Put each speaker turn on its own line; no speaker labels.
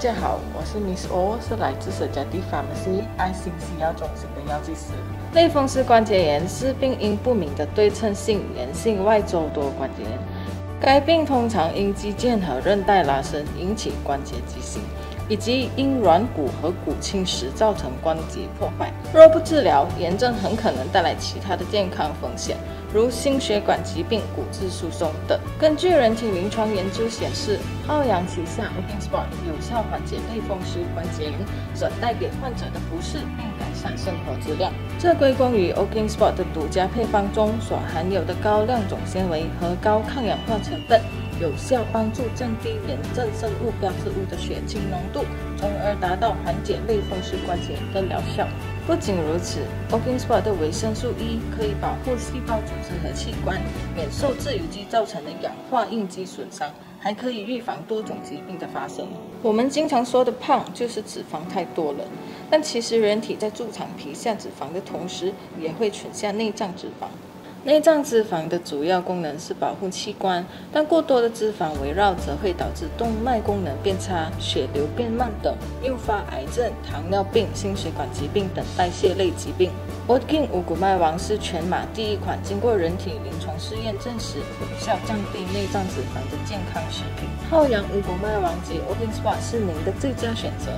家好，我是 Miss O 是来自 s e j a t i Pharmacy 爱心西药中心的药剂师。
类风湿关节炎是病因不明的对称性炎性外周多关节炎，该病通常因肌腱和韧带拉伸引起关节畸形。以及因软骨和骨侵蚀造成关节破坏，若不治疗，炎症很可能带来其他的健康风险，如心血管疾病、骨质疏松等。根据人体临床研究显示，浩洋旗下 o k i n Sport 有效缓解类风湿关节炎所带给患者的不适，并改善生活质量。这归功于 o k i n Sport 的独家配方中所含有的高量种纤维和高抗氧化成分。有效帮助降低炎症生物标志物的血清浓度，从而达到缓解类风湿关节炎的疗效。不仅如此 o k i n Sport 的维生素 E 可以保护细胞组织和器官免受自由基造成的氧化应激损伤，还可以预防多种疾病的发生。我们经常说的胖就是脂肪太多了，但其实人体在贮藏皮下脂肪的同时，也会存下内脏脂肪。内脏脂肪的主要功能是保护器官，但过多的脂肪围绕则会导致动脉功能变差、血流变慢等，诱发癌症、糖尿病、心血管疾病等代谢类疾病。Oatgin 无骨麦王是全马第一款经过人体临床试验证实有效降低内脏脂肪的健康食品，昊阳五谷麦王及 Oatgin Spot 是您的最佳选择。